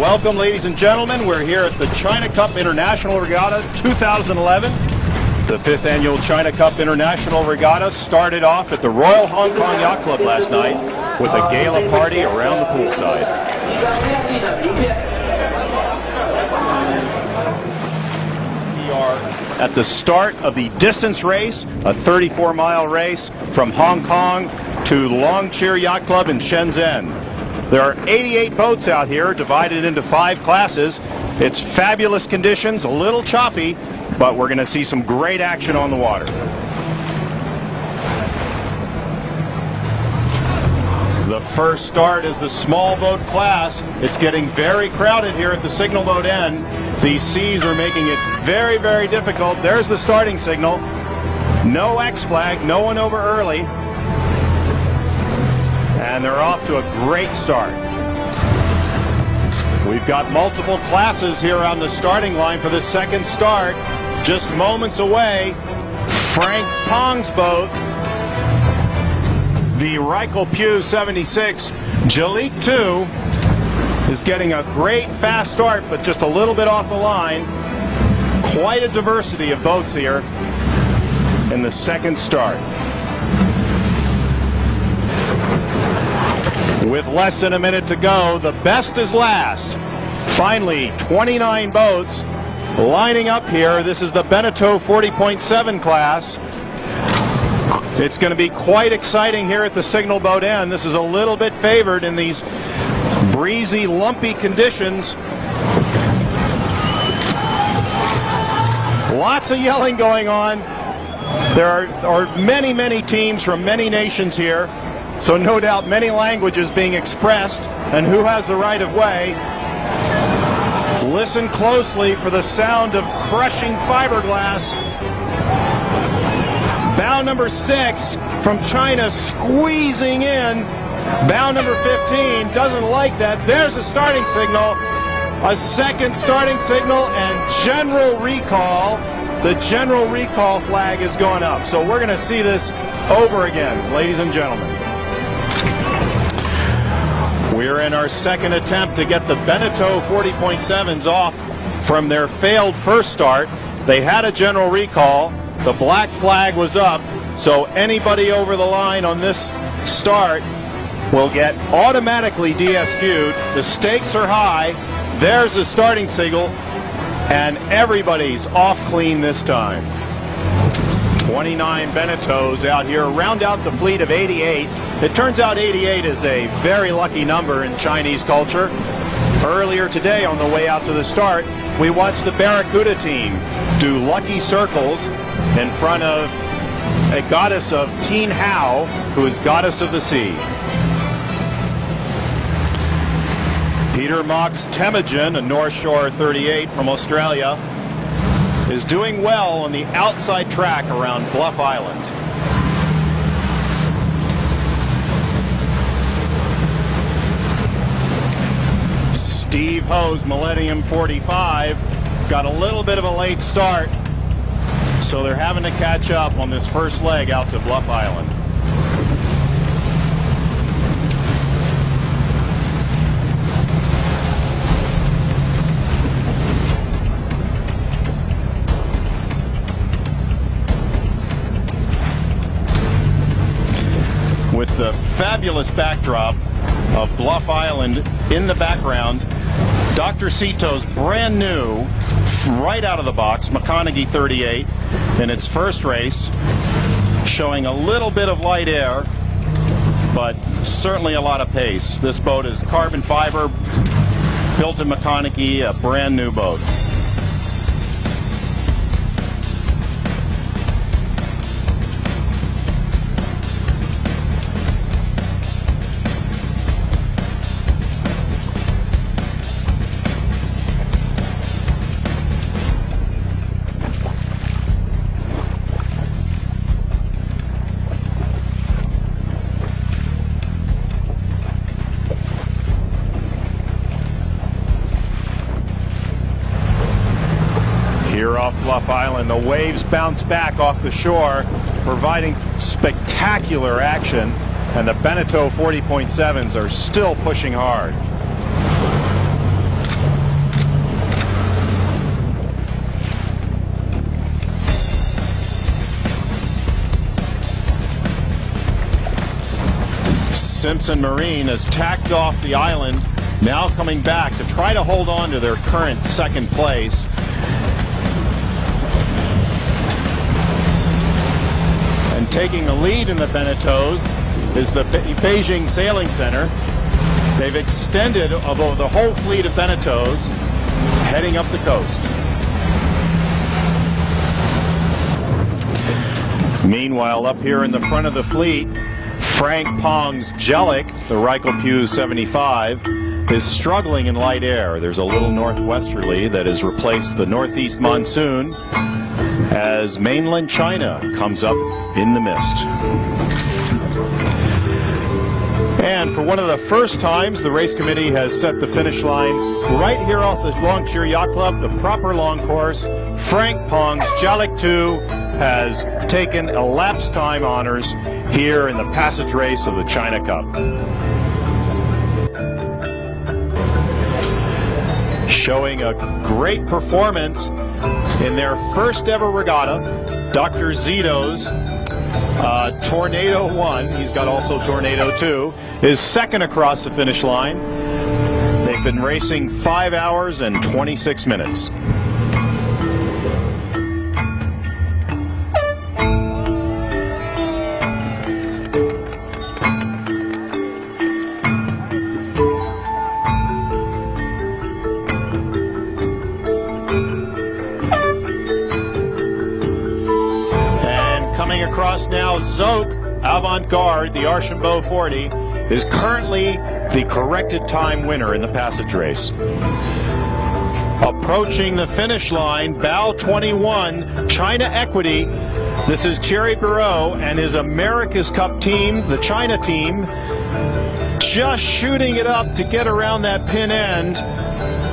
Welcome, ladies and gentlemen. We're here at the China Cup International Regatta 2011. The fifth annual China Cup International Regatta started off at the Royal Hong Kong Yacht Club last night with a gala party around the poolside. We are at the start of the distance race, a 34 mile race from Hong Kong to Longcheer Yacht Club in Shenzhen. There are 88 boats out here divided into five classes. It's fabulous conditions, a little choppy, but we're going to see some great action on the water. The first start is the small boat class. It's getting very crowded here at the signal boat end. These seas are making it very, very difficult. There's the starting signal. No X flag, no one over early. And they're off to a great start. We've got multiple classes here on the starting line for the second start. Just moments away, Frank Pong's boat the Reichel Pugh 76 Jelik 2 is getting a great fast start, but just a little bit off the line. Quite a diversity of boats here in the second start. With less than a minute to go, the best is last. Finally, 29 boats lining up here. This is the Beneteau 40.7 class. It's going to be quite exciting here at the signal boat end. This is a little bit favored in these breezy, lumpy conditions. Lots of yelling going on. There are, are many, many teams from many nations here, so no doubt many languages being expressed, and who has the right of way. Listen closely for the sound of crushing fiberglass Bow number six from China squeezing in. Bow number 15 doesn't like that. There's a starting signal. A second starting signal and general recall. The general recall flag is going up. So we're going to see this over again, ladies and gentlemen. We're in our second attempt to get the Beneteau 40.7s off from their failed first start. They had a general recall. The black flag was up, so anybody over the line on this start will get automatically DSQ'd. The stakes are high. There's the starting signal, and everybody's off clean this time. 29 Beneteaus out here round out the fleet of 88. It turns out 88 is a very lucky number in Chinese culture. Earlier today on the way out to the start, we watched the Barracuda team do lucky circles in front of a goddess of Tin Hau, who is goddess of the sea. Peter Mock's Temujin, a North Shore 38 from Australia, is doing well on the outside track around Bluff Island. Steve Ho's Millennium 45 got a little bit of a late start, so they're having to catch up on this first leg out to Bluff Island. With the fabulous backdrop of Bluff Island in the background, Dr. Cito's brand new right out of the box, McConaghy 38 in its first race, showing a little bit of light air, but certainly a lot of pace. This boat is carbon fiber, built in McConaghy, a brand new boat. off Bluff Island. The waves bounce back off the shore, providing spectacular action, and the Beneteau 40.7s are still pushing hard. Simpson Marine has tacked off the island, now coming back to try to hold on to their current second place. Taking the lead in the Beneteaus is the Be- Beijing Sailing Center. They've extended over the whole fleet of Beneteaus heading up the coast. Meanwhile, up here in the front of the fleet, Frank Pong's Jelik, the Reichel Pugh 75, is struggling in light air. There's a little northwesterly that has replaced the northeast monsoon as mainland China comes up in the mist. And for one of the first times, the race committee has set the finish line right here off the Long Longcheer Yacht Club, the proper long course. Frank Pong's Jelik 2 has taken elapsed time honors here in the passage race of the China Cup. Showing a great performance in their first ever regatta, Dr. Zito's uh, Tornado 1, he's got also Tornado 2, is second across the finish line. They've been racing 5 hours and 26 minutes. Coming across now, Zoke Avant Garde, the Archambault 40, is currently the corrected time winner in the passage race. Approaching the finish line, Bow 21, China Equity. This is Thierry Perot and his America's Cup team, the China team, just shooting it up to get around that pin end.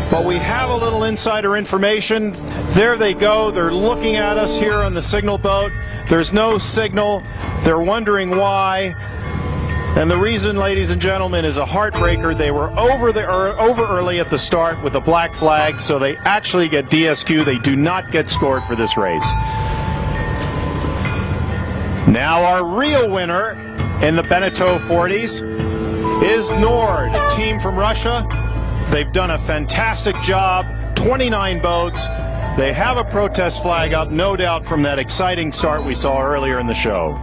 But we have a little insider information. There they go. They're looking at us here on the signal boat. There's no signal. They're wondering why. And the reason, ladies and gentlemen, is a heartbreaker. They were over the er, over early at the start with a black flag, so they actually get DSQ. They do not get scored for this race. Now our real winner in the Beneteau 40s is Nord, a team from Russia. They've done a fantastic job. 29 boats. They have a protest flag up, no doubt, from that exciting start we saw earlier in the show.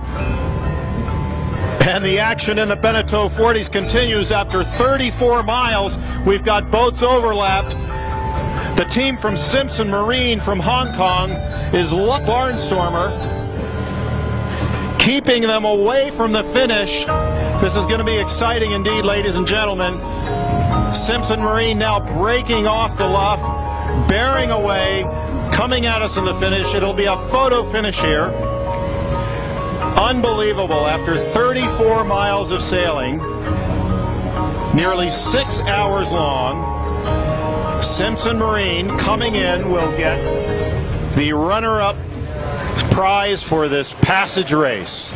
And the action in the Beneteau 40s continues after 34 miles. We've got boats overlapped. The team from Simpson Marine from Hong Kong is Barnstormer, keeping them away from the finish. This is going to be exciting indeed, ladies and gentlemen. Simpson Marine now breaking off the luff, bearing away, coming at us in the finish. It'll be a photo finish here. Unbelievable. After 34 miles of sailing, nearly six hours long, Simpson Marine coming in will get the runner up prize for this passage race.